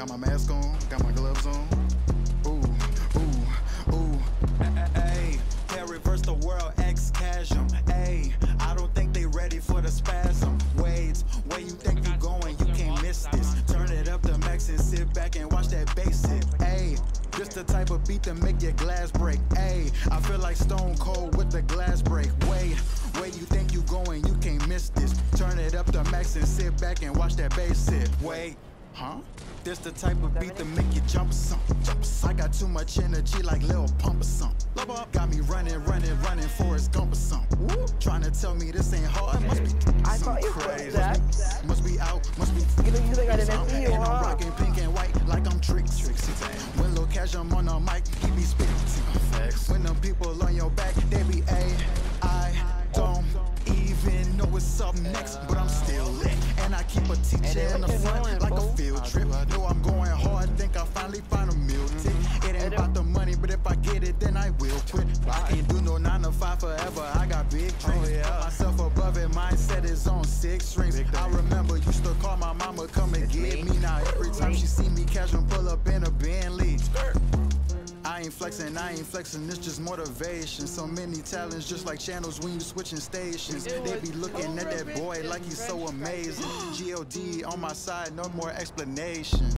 Got my mask on, got my gloves on. Ooh, ooh, ooh. Hey, can't reverse the world, X chasm. Hey, I don't think they ready for the spasm. Waves, where you think you going, you can't miss this. Turn it up to max and sit back and watch that bass hit. Hey, just the type of beat that make your glass break. Hey, I feel like Stone Cold with the glass break. Wait, where you think you going, you can't miss this. Turn it up to max and sit back and watch that bass hit. Wait, huh? This the type of beat that make you jump or something. Jump or. I got too much energy like Lil Pump or something. Got me running, running, running, Forrest Gump or something. Trying to tell me this ain't hard, must be I some caught you crazy. footsteps. Must be out, must be You think, you think I didn't see you, and I'm rocking pink and white like I'm Trixie. When Lil Cash I'm on the mic, he be spitting. When them people on your back, they be a. I don't even know what's up next, but I'm still lit. And I keep a teacher in the front like a but if I get it, then I will quit. I can't do no nine to five forever. I got big dreams. yeah Put myself above it, mindset is on six strings. I remember used to call my mama, come and get me. Now every time she see me, catch and pull up in a Bentley. I ain't flexing, I ain't flexing, it's just motivation. So many talents, just like channels when you switching stations. They be looking at that boy like he's so amazing. GOD on my side, no more explanation.